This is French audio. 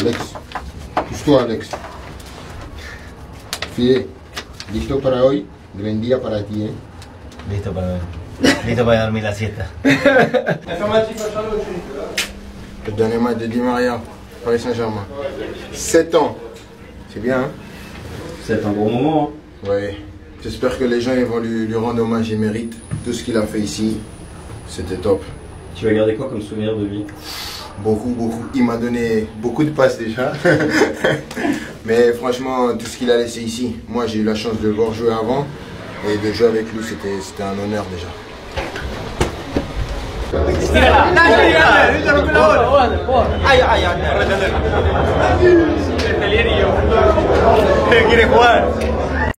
Alex. Pousse-toi, Alex. Fie, ¿listo para hoy? Gran día para ti, ¿eh? Listo para Listo para dormir la siesta. Le dernier match de Di Maria, Paris Saint-Germain. 7 ans. C'est bien, hein C'est un bon moment. Ouais. J'espère que les gens ils vont lui, lui rendre hommage. Il mérite tout ce qu'il a fait ici. C'était top. Tu vas garder quoi comme souvenir de lui? Beaucoup, beaucoup. Il m'a donné beaucoup de passes déjà. Mais franchement, tout ce qu'il a laissé ici, moi j'ai eu la chance de le voir jouer avant. Et de jouer avec lui, c'était c'était un honneur déjà.